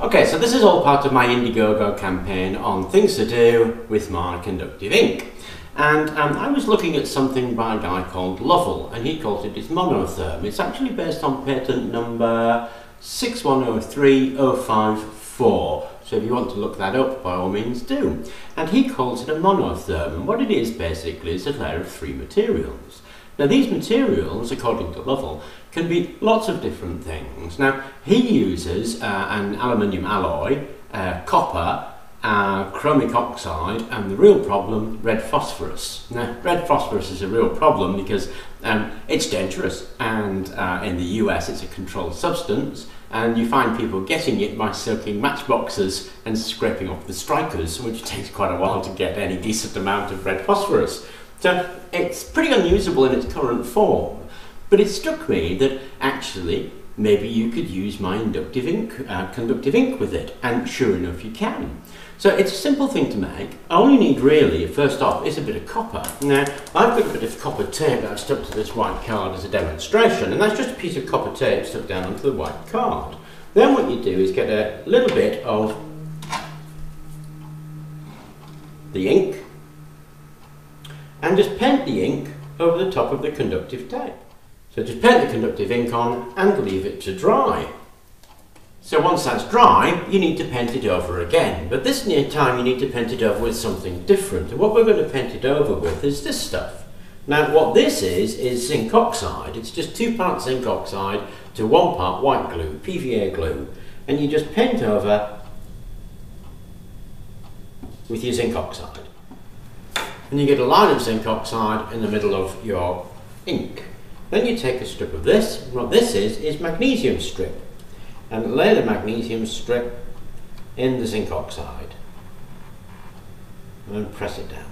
Okay, so this is all part of my Indiegogo campaign on things to do with my conductive ink. And um, I was looking at something by a guy called Lovell, and he calls it his monotherm. It's actually based on patent number 6103054. So if you want to look that up, by all means do. And he calls it a monotherm. And what it is basically is a layer of three materials. Now these materials, according to Lovell, can be lots of different things. Now he uses uh, an aluminium alloy, uh, copper, uh, chromic oxide and the real problem, red phosphorus. Now red phosphorus is a real problem because um, it's dangerous and uh, in the US it's a controlled substance and you find people getting it by soaking matchboxes and scraping off the strikers which takes quite a while to get any decent amount of red phosphorus. So it's pretty unusable in its current form. But it struck me that actually maybe you could use my inductive ink, uh, conductive ink with it, and sure enough you can. So it's a simple thing to make. All you need really, first off, is a bit of copper. Now, I've got a bit of copper tape that I've stuck to this white card as a demonstration, and that's just a piece of copper tape stuck down onto the white card. Then what you do is get a little bit of the ink, and just paint the ink over the top of the conductive tape. So just paint the conductive ink on and leave it to dry. So once that's dry, you need to paint it over again. But this near time you need to paint it over with something different. And what we're going to paint it over with is this stuff. Now what this is, is zinc oxide. It's just two parts zinc oxide to one part white glue, PVA glue. And you just paint over with your zinc oxide and you get a line of zinc oxide in the middle of your ink. Then you take a strip of this, what this is, is magnesium strip, and lay the magnesium strip in the zinc oxide, and then press it down.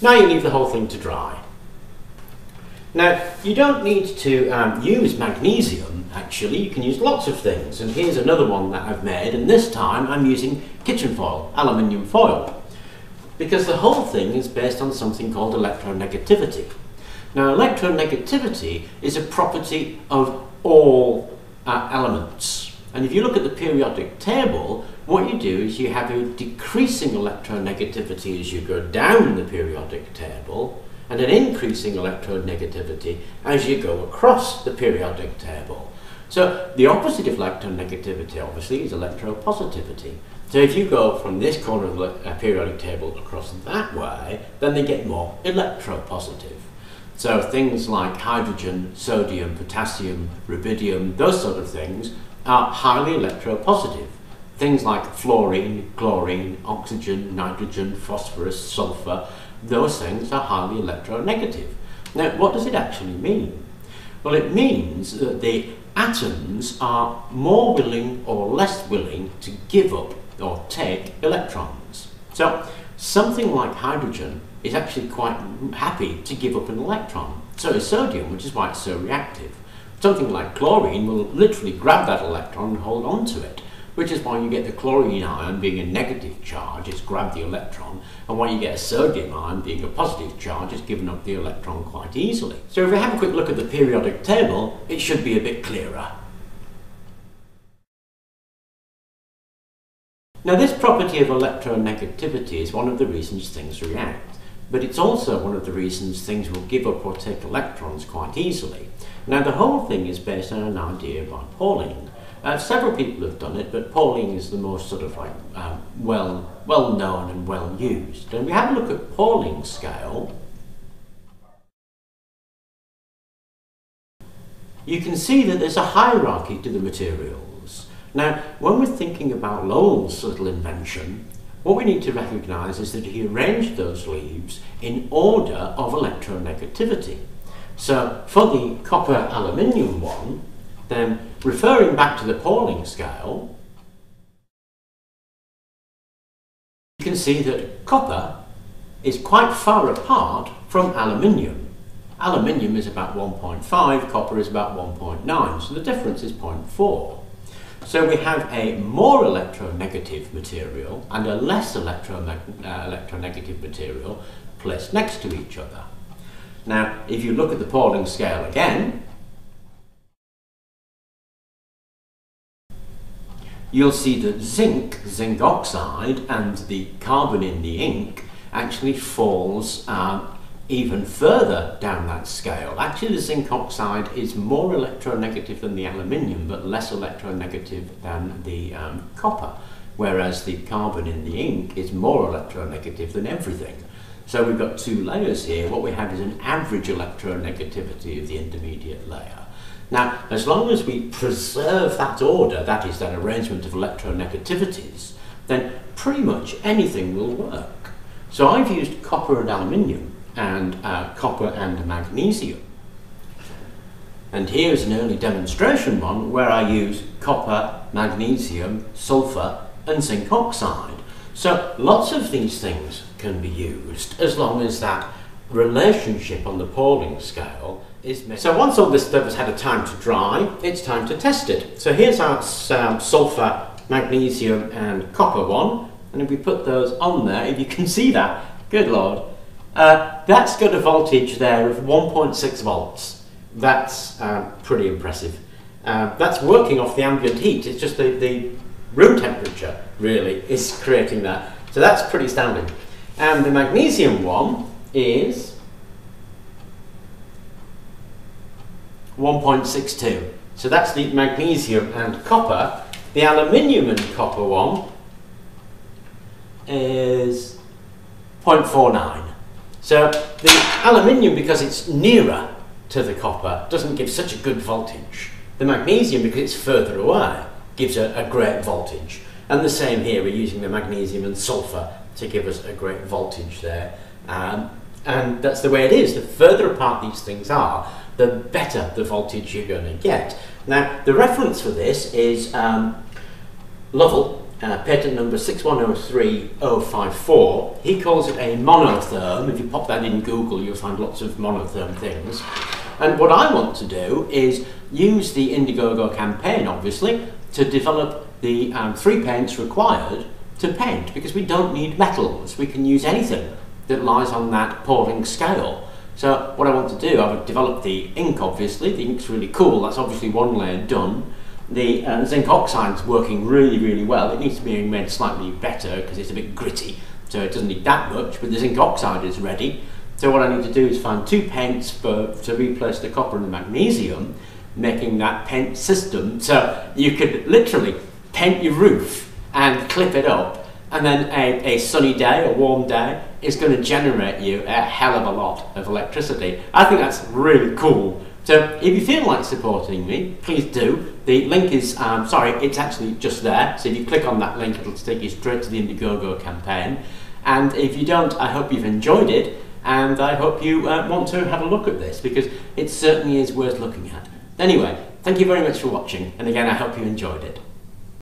Now you leave the whole thing to dry. Now, you don't need to um, use magnesium, actually. You can use lots of things. And here's another one that I've made. And this time I'm using kitchen foil, aluminium foil. Because the whole thing is based on something called electronegativity. Now, electronegativity is a property of all uh, elements. And if you look at the periodic table, what you do is you have a decreasing electronegativity as you go down the periodic table, and an increasing electronegativity as you go across the periodic table. So the opposite of electronegativity obviously is electropositivity. So if you go from this corner of the uh, periodic table across that way, then they get more electropositive. So things like hydrogen, sodium, potassium, rubidium, those sort of things are highly electropositive. Things like fluorine, chlorine, oxygen, nitrogen, phosphorus, sulfur, those things are highly electronegative. Now, what does it actually mean? Well, it means that the atoms are more willing or less willing to give up or take electrons. So, something like hydrogen is actually quite happy to give up an electron. So is sodium, which is why it's so reactive. Something like chlorine will literally grab that electron and hold on to it which is why you get the chlorine ion being a negative charge, it's grabbed the electron, and why you get a sodium ion being a positive charge, it's given up the electron quite easily. So if we have a quick look at the periodic table, it should be a bit clearer. Now this property of electronegativity is one of the reasons things react, but it's also one of the reasons things will give up or take electrons quite easily. Now the whole thing is based on an idea by Pauling, uh, several people have done it, but Pauling is the most sort of like um, well, well known and well used. And we have a look at Pauling's scale. You can see that there's a hierarchy to the materials. Now, when we're thinking about Lowell's little invention, what we need to recognise is that he arranged those leaves in order of electronegativity. So for the copper aluminium one, then referring back to the Pauling scale, you can see that copper is quite far apart from aluminium. Aluminium is about 1.5, copper is about 1.9, so the difference is 0.4. So we have a more electronegative material and a less uh, electronegative material placed next to each other. Now, if you look at the Pauling scale again, you'll see that zinc, zinc oxide, and the carbon in the ink actually falls um, even further down that scale. Actually, the zinc oxide is more electronegative than the aluminium, but less electronegative than the um, copper, whereas the carbon in the ink is more electronegative than everything. So we've got two layers here. What we have is an average electronegativity of the intermediate layer. Now, as long as we preserve that order, that is, that arrangement of electronegativities, then pretty much anything will work. So I've used copper and aluminium and uh, copper and magnesium. And here's an early demonstration one where I use copper, magnesium, sulfur and zinc oxide. So lots of these things can be used as long as that relationship on the Pauling scale is. So once all this stuff has had a time to dry, it's time to test it. So here's our um, sulfur, magnesium and copper one. And if we put those on there, if you can see that, good lord, uh, that's got a voltage there of 1.6 volts. That's um, pretty impressive. Uh, that's working off the ambient heat. It's just the, the room temperature, really, is creating that. So that's pretty astounding. And the magnesium one is 1.62. So that's the magnesium and copper. The aluminium and copper one is 0.49. So the aluminium, because it's nearer to the copper, doesn't give such a good voltage. The magnesium, because it's further away, gives a, a great voltage. And the same here, we're using the magnesium and sulfur to give us a great voltage there. Um, and that's the way it is. The further apart these things are, the better the voltage you're going to get. Now, the reference for this is um, Lovell, uh, patent number 6103054. He calls it a monotherm. If you pop that in Google, you'll find lots of monotherm things. And what I want to do is use the Indiegogo campaign, obviously, to develop the um, three paints required to paint, because we don't need metals. We can use anything that lies on that Pauling scale. So what I want to do, I've developed the ink, obviously. The ink's really cool. That's obviously one layer done. The uh, zinc oxide's working really, really well. It needs to be made slightly better because it's a bit gritty, so it doesn't need that much, but the zinc oxide is ready. So what I need to do is find two paints for, to replace the copper and the magnesium, making that paint system. So you could literally paint your roof and clip it up, and then a, a sunny day, a warm day, is going to generate you a hell of a lot of electricity. I think that's really cool. So if you feel like supporting me, please do. The link is, um, sorry, it's actually just there. So if you click on that link, it'll take you straight to the Indiegogo campaign. And if you don't, I hope you've enjoyed it. And I hope you uh, want to have a look at this because it certainly is worth looking at. Anyway, thank you very much for watching. And again, I hope you enjoyed it.